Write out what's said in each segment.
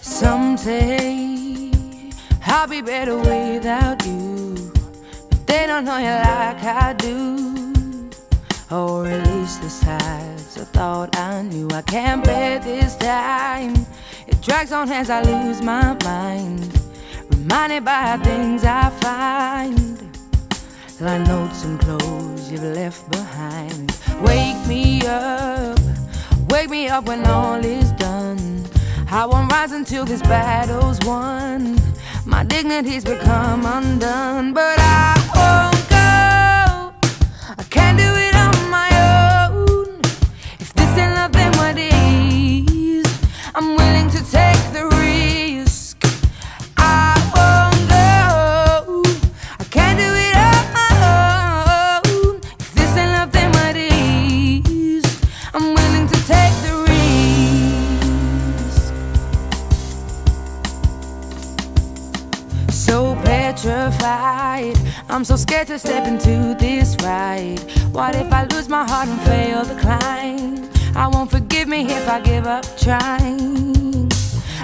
Some say I'll be better without you. But they don't know you like I do. Oh, or at least the sides I thought I knew. I can't bear this time. It drags on as I lose my mind. Reminded by things I find. Like notes and clothes you've left behind. Wake me up, wake me up when all is done. I won't rise until this battle's won. My dignity's become undone, but I won't so scared to step into this ride. What if I lose my heart and fail the climb? I won't forgive me if I give up trying.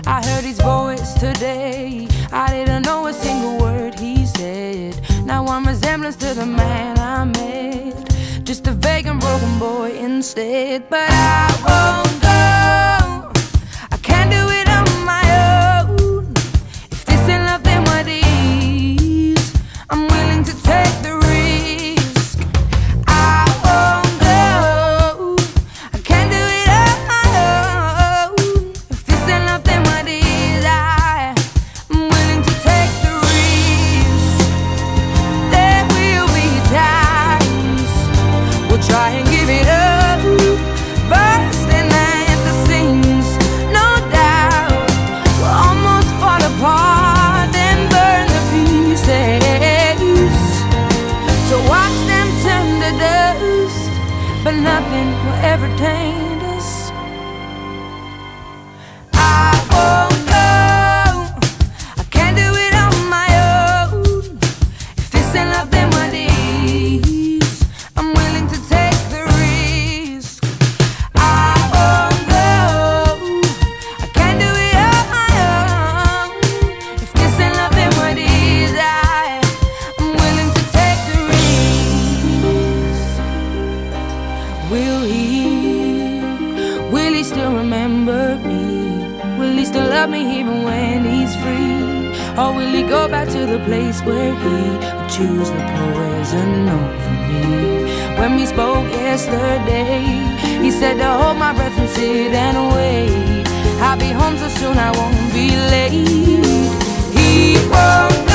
I heard his voice today. I didn't know a single word he said. Now I'm resemblance to the man I met. Just a vague and broken boy instead. But I won't we'll try and give it up, Will he still remember me? Will he still love me even when he's free? Or will he go back to the place where he would choose the poison over me? When we spoke yesterday, he said to hold my breath and sit and wait. I'll be home so soon I won't be late. He won't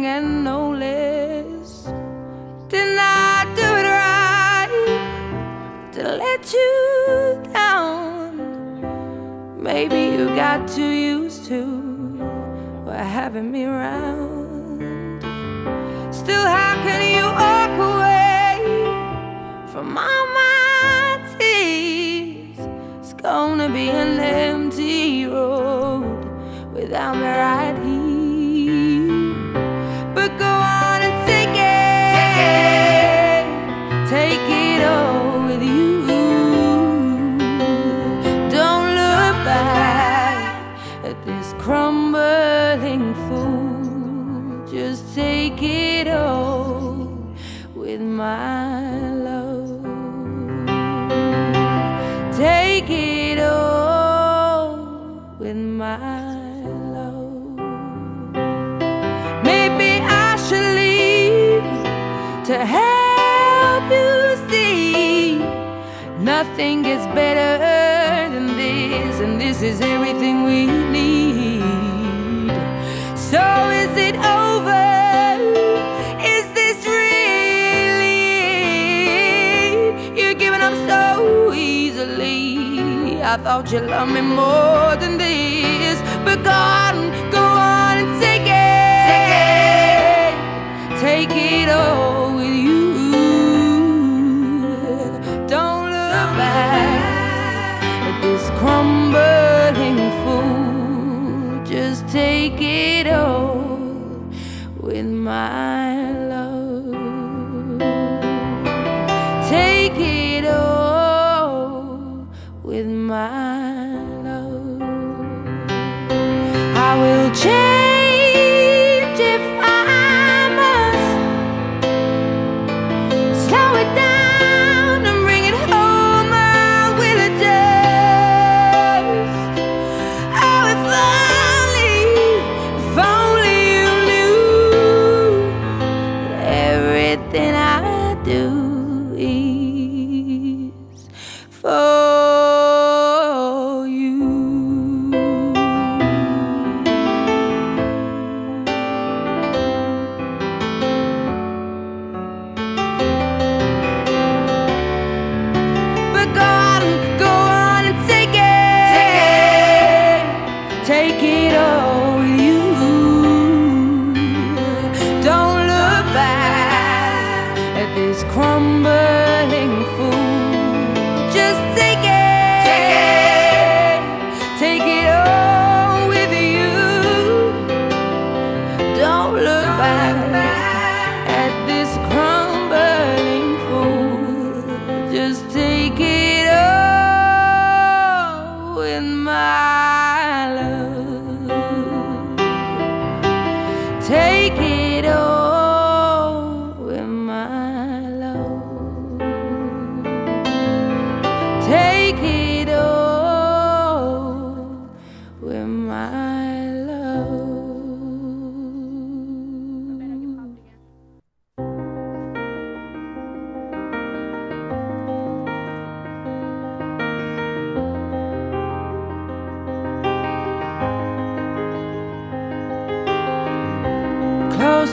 Everything and no less. Didn't I do it right? To let you down. Maybe you got too used to well, having me around. Still, how can you walk away from all my tears? It's gonna be an empty road. turning nothing gets better than this, and this is everything we need. So is it over? Is this really? You're giving up so easily. I thought you loved me more than this, but go on, go on and take it, take it, take it all. take it all with my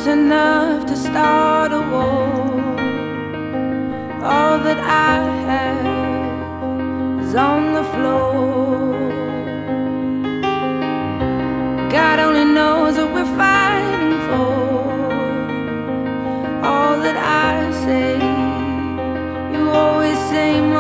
enough to start a war. All that I have is on the floor. God only knows what we're fighting for. All that I say, you always say.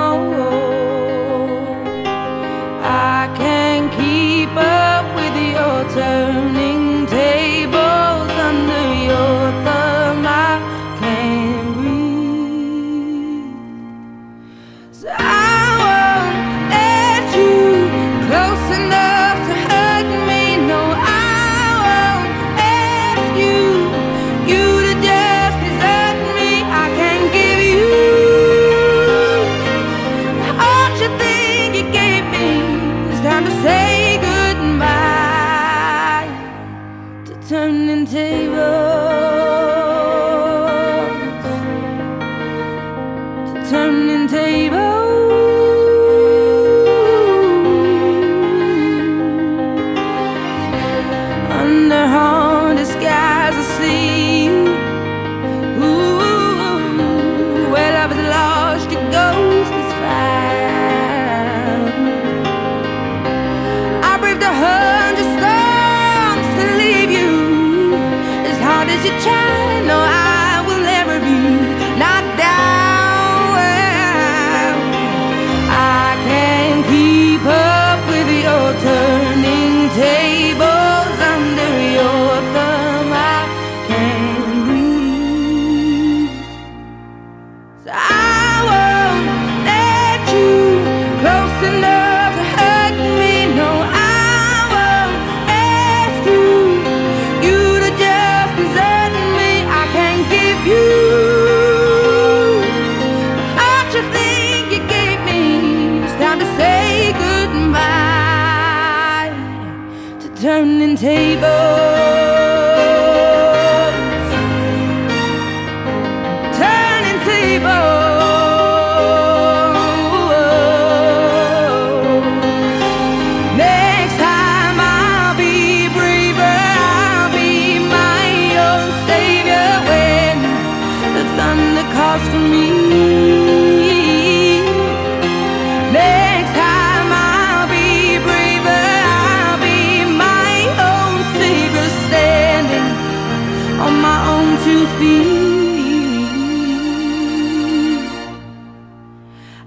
Two feet.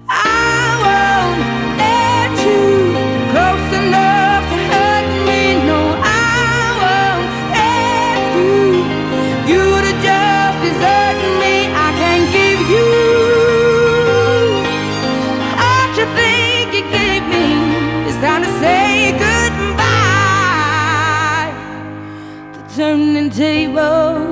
I won't let you close enough to hurt me. No, I won't you. You to just desert me. I can't give you you think you gave me. It's time to say goodbye. The turning tables.